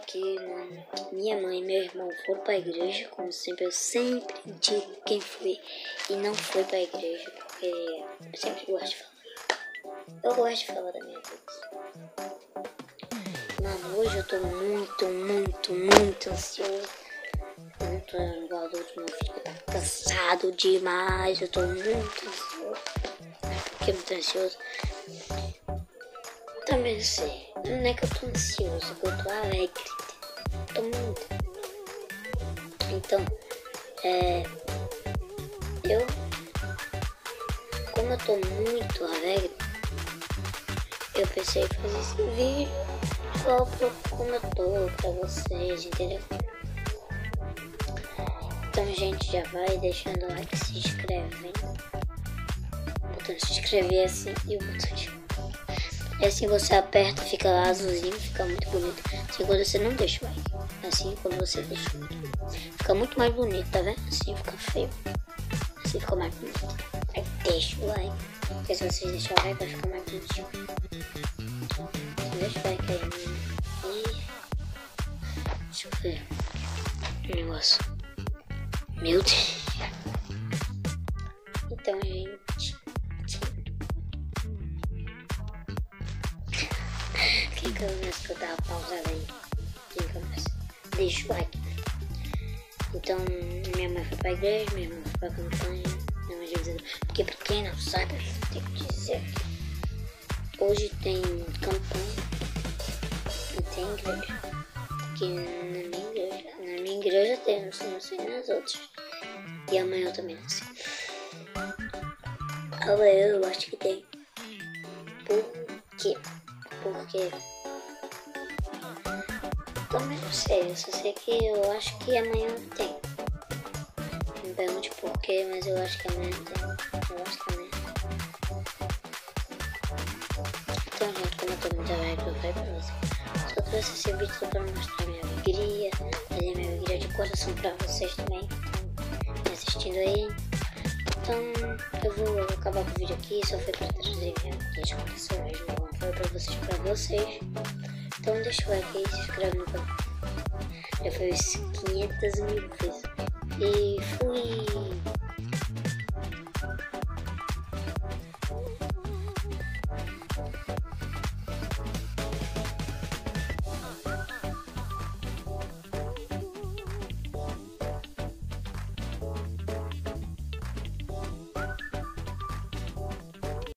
que mano, minha mãe e meu irmão foram pra igreja, como sempre, eu sempre digo quem foi e não foi pra igreja, porque eu sempre gosto de falar. Eu gosto de falar da minha vida. Mano, hoje eu tô muito, muito, muito ansioso. Muito igual do último vídeo, tá cansado demais, eu tô muito ansioso. Que muito ansioso? Também sei. Não é que eu tô ansioso, eu tô alegre. Tô muito. Então, é. Eu. Como eu tô muito alegre, eu pensei em fazer esse vídeo só pra como eu tô pra vocês, entendeu? Então, gente, já vai deixando o like, se inscrevendo. Botando se inscrever assim e o botão de e assim você aperta, fica lá azulzinho, fica muito bonito. Assim quando você não deixa o like. Assim quando você deixa o like. Fica muito mais bonito, tá vendo? Assim fica feio. Assim fica mais bonito. Aí deixa o like. Porque se vocês deixarem o like vai ficar mais bonitinho. Deixa o like aí, mano. E... Deixa eu ver. Negócio. Meu Deus. Então, gente. Quem começa que eu tava pausado aí? Começa? Deixa o like. Então, minha mãe foi pra igreja, minha irmã foi pra campanha. Minha mãe dizendo, porque pra quem não sabe, eu tenho que dizer que hoje tem campanha e tem igreja. Aqui na minha igreja. Na minha igreja tem, não sei, não sei nas outras. E amanhã eu também não sei. Amanhã eu acho que tem. Por quê? Porque. Também não sei, eu só sei que eu acho que amanhã tem. Não pergunte por quê, mas eu acho que amanhã tem. Eu acho que amanhã. Então, gente, como eu tô muito alegre, eu falei pra vocês. Só trouxe esse vídeo só pra mostrar minha alegria, fazer minha alegria de coração pra vocês também. que Me assistindo aí. Então, eu vou acabar com o vídeo aqui, só foi pra trazer minha alegria de coração mesmo. Não foi pra vocês, pra vocês. Então deixa o like aí, se inscreve no canal. Já foi 500 mil vezes. E fui!